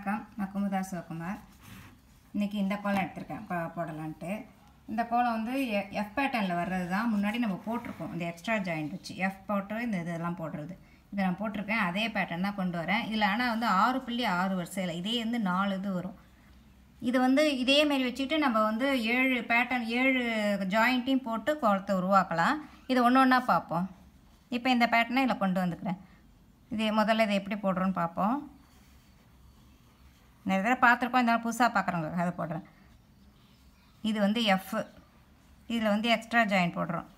வணக்கம். நான் குமுதா சிவகுமார். இன்றைக்கி இந்த கோலம் எடுத்திருக்கேன். ப போடலான்ட்டு. இந்த கோலம் வந்து எஃப் பேட்டர்னில் வர்றது தான் முன்னாடி நம்ம போட்டிருக்கோம். இந்த எக்ஸ்ட்ரா ஜாயிண்ட் வச்சு. எஃப் போட்டு இந்த இதெல்லாம் போடுறது. இதை நான் போட்டிருக்கேன். அதே பேட்டர்ன் தான் கொண்டு வரேன். இதில் ஆனால் வந்து ஆறு புள்ளி ஆறு வரிசையில் இதே வந்து நாலு இது வரும். இது வந்து இதே வச்சுட்டு நம்ம வந்து ஏழு பேட்டர்ன் ஏழு ஜாயிண்ட்டையும் போட்டு கோலத்தை உருவாக்கலாம். இது ஒன்று ஒன்றா பார்ப்போம். இப்போ இந்த பேட்டர்னை இதில் கொண்டு வந்துக்கிறேன். இது முதல்ல இதை எப்படி போடுறோன்னு பார்ப்போம். நிறைய தடவை பார்த்துருக்கோம் இந்த புதுசாக பார்க்குறவங்க அதை போடுறேன். இது வந்து எஃப் இதில் வந்து எக்ஸ்ட்ரா ஜாயின் போடுறோம்.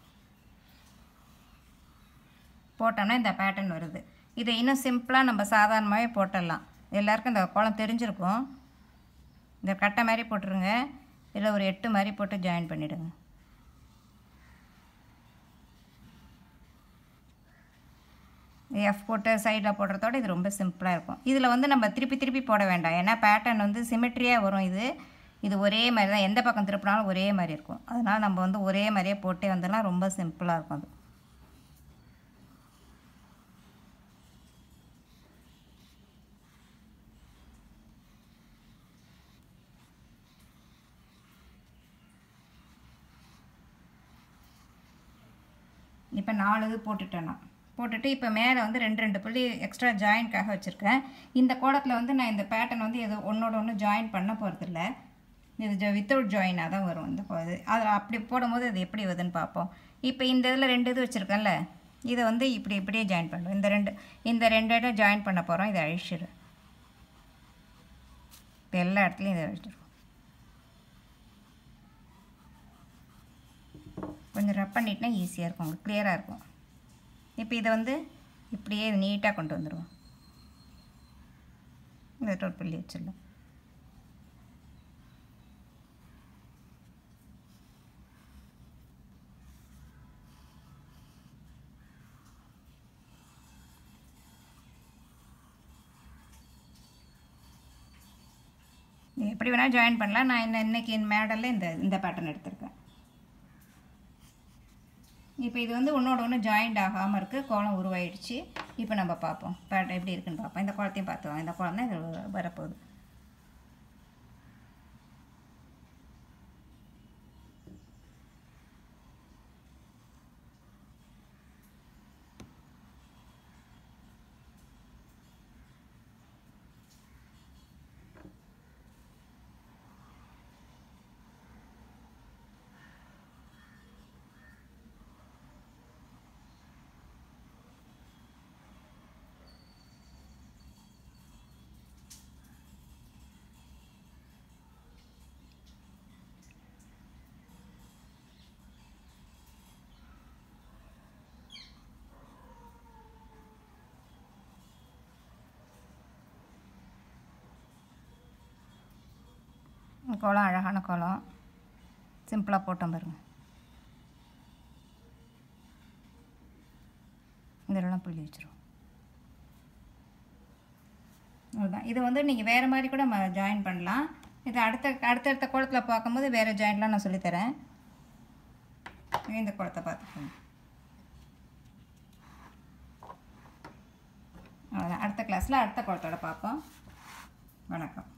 போட்டோம்னா இந்த பேட்டர்ன் வருது. இதை இன்னும் சிம்பிளாக நம்ம சாதாரணமாகவே போட்டுடலாம். எல்லாருக்கும் இந்த குளம் தெரிஞ்சிருக்கும். இந்த கட்டை மாதிரி போட்டுருங்க. இதில் ஒரு எட்டு மாதிரி போட்டு ஜாயின் பண்ணிவிடுங்க எஃப் போட்டு சைடில் போடுறதோட இது ரொம்ப சிம்பிளாக இருக்கும். இதில் வந்து நம்ம திருப்பி திருப்பி போட வேண்டாம். ஏன்னா பேட்டர்ன் வந்து சிமெட்ரியாக வரும் இது. இது ஒரே மாதிரி தான் எந்த பக்கம் திருப்பினாலும் ஒரே மாதிரி இருக்கும். அதனால் நம்ம வந்து ஒரே மாதிரியே போட்டே வந்தோம்னா ரொம்ப சிம்பிளாக இருக்கும் அது. இப்போ நாலு இது போட்டுட்டேன் நான். போட்டுட்டு இப்போ மேலே வந்து ரெண்டு ரெண்டு புள்ளி எக்ஸ்ட்ரா ஜாயின்க்காக வச்சுருக்கேன். இந்த கோலத்தில் வந்து நான் இந்த பேட்டர்ன் வந்து எது ஒன்றோட ஒன்று ஜாயின் பண்ண போகிறதில்ல இது ஜ வித்தவுட் ஜாயினாக தான் வரும் இந்த கோ- இது. அதில் அப்படி போடும்போது அது எப்படி வருதுன்னு பார்ப்போம். இப்போ இந்த இதில் ரெண்டு இது வச்சுருக்கேன்ல. இதை வந்து இப்படி இப்படியே ஜாயின் பண்ணுறோம் இந்த ரெண்டு இந்த ரெண்டு இடம் ஜாயின் பண்ண போகிறோம் இதை அழிச்சிடு இப்போ எல்லா இடத்துலையும் இதை அழிச்சிடும் கொஞ்சம் ரப் பண்ணிட்டுனா ஈஸியாக இருக்கும். உங்களுக்கு கிளியராக இருக்கும். இப்போ இதை வந்து இப்படியே நீட்டாக கொண்டு வந்துடுவோம் இந்த ஒரு புள்ளி வச்சிடலாம். எப்படி வேணால் ஜாயின் பண்ணலாம். நான் இன்ன இன்னைக்கு மேடலில் இந்த இந்த பேட்டர்ன் எடுத்திருக்கேன். இப்போ இது வந்து ஒன்றோட ஒன்று ஜாயிண்ட் ஆகாமல் இருக்குது கோலம் உருவாயிடுச்சு. இப்போ நம்ம பார்ப்போம். எப்படி இருக்குன்னு பார்ப்போம். இந்த குளத்தையும் பார்த்துவோம் இந்த குளம் தான் இது வரப்போகுது. கோலம் அழகான கோலம் சிம்பிளாக போட்டோம் பாருங்க. இதெல்லாம் புள்ளி வச்சிரும் அவ்வளோதான் இது வந்து நீங்கள் வேறு மாதிரி கூட ஜாயின் பண்ணலாம். இது அடுத்த அடுத்தடுத்த கோலத்தில் பார்க்கும்போது வேறு ஜாயின்லாம் நான் சொல்லித்தரேன். இந்த கோலத்தை பார்த்துக்கோங்க. அவ்வளோதான் அடுத்த கிளாஸில் அடுத்த குளத்தோட பார்ப்போம். வணக்கம்.